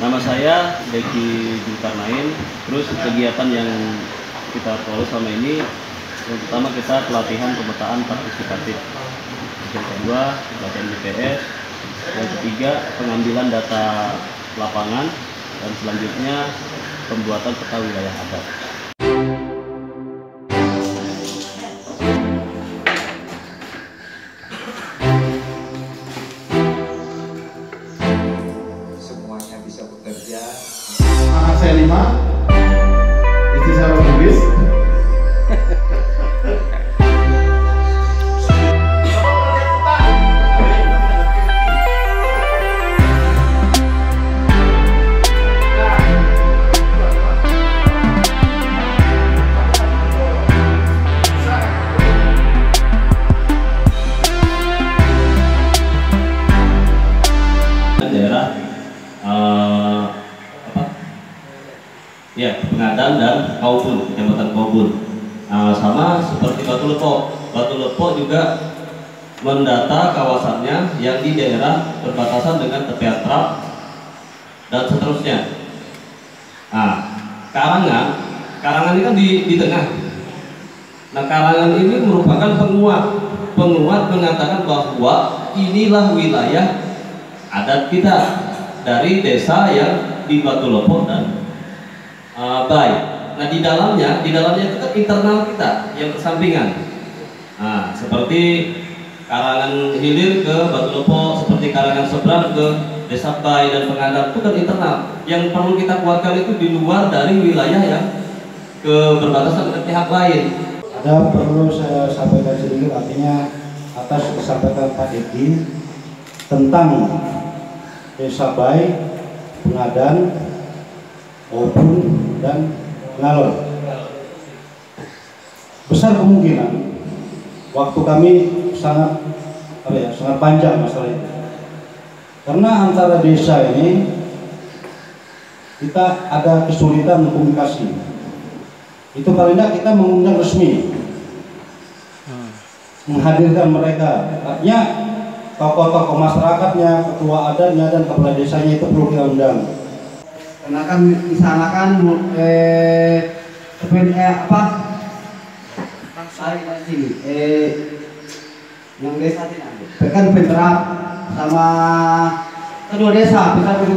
Nama saya Deki Zulkarnain. Terus kegiatan yang kita peroleh selama ini, yang pertama kita pelatihan pemetaan partisipatif. Yang kedua, pelatihan BPS. Yang ketiga, pengambilan data lapangan. Dan selanjutnya, pembuatan peta wilayah adat. Bisa bekerja. Anak saya lima, Ya, Pengadan dan Kaubun, Kecamatan Kaubun. Nah, sama seperti Batu Lepo. Batu Lepo juga mendata kawasannya yang di daerah berbatasan dengan tepian trap dan seterusnya. Nah, Karangan, Karangan ini kan di, di tengah. Nah, Karangan ini merupakan penguat, penguat mengatakan bahwa inilah wilayah adat kita dari desa yang di Batu Lopo dan uh, Bay. Nah di dalamnya, di dalamnya itu kan internal kita yang bersampingan. Nah seperti karangan hilir ke Batu Lopo, seperti karangan seberang ke desa Bay dan Pengadap itu kan internal. Yang perlu kita kuatkan itu di luar dari wilayah yang ke berbatasan dengan pihak lain. Ada perlu saya sampaikan sedikit artinya atas disampaikan Pak Edi tentang Desa Bay, Pengadan, Obun, dan Ngalor. Besar kemungkinan waktu kami sangat apa ya, sangat panjang masalah itu. Karena antara desa ini kita ada kesulitan komunikasi. Itu paling tidak kita mengundang resmi menghadirkan mereka. Artinya tokoh-tokoh masyarakatnya, ketua adatnya dan kepala desanya itu perlu kita undang. Karena kan misalnya kan eh eh, apa? Sari sini eh yang desa sini kan penterap sama kedua desa. Bisa itu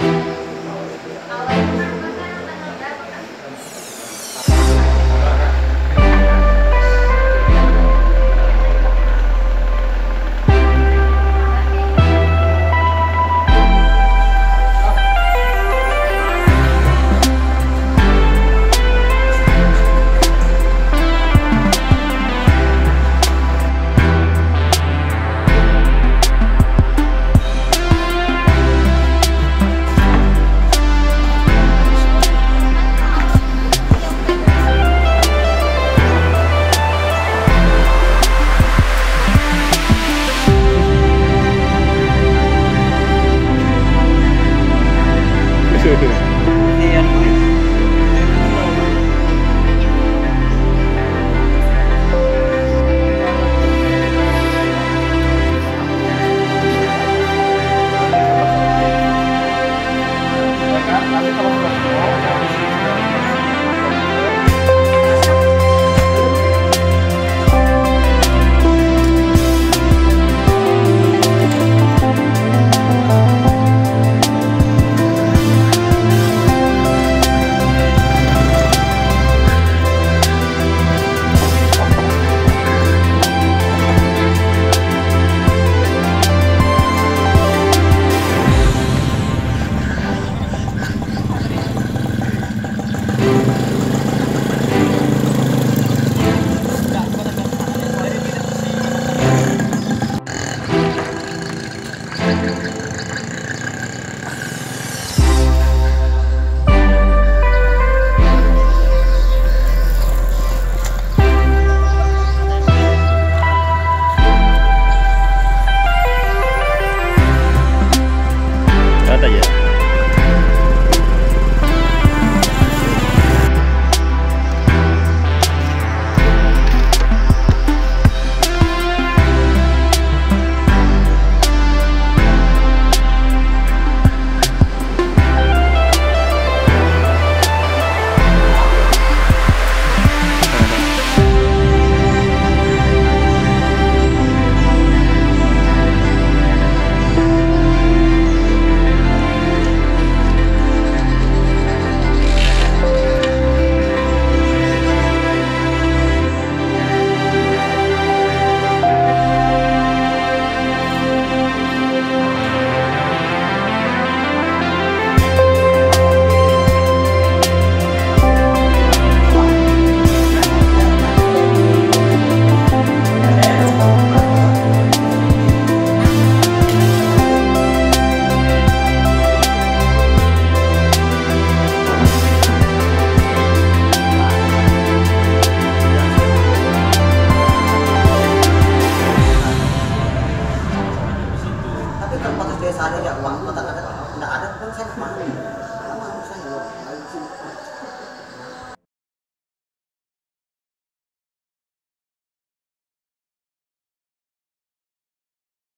kan konteks desa ada ya uang ada tidak ada pun saya ke mana